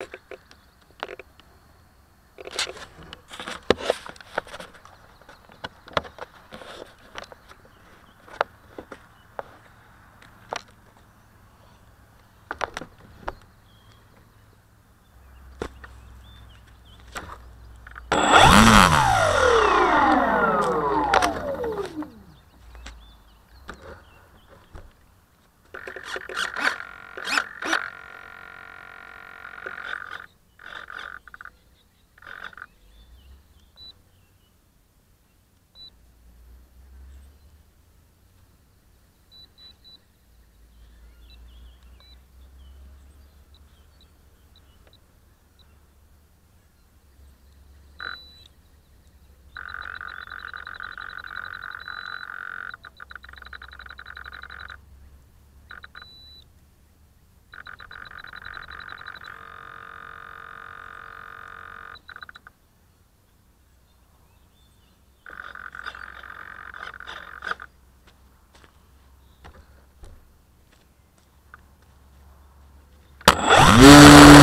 you Yeah.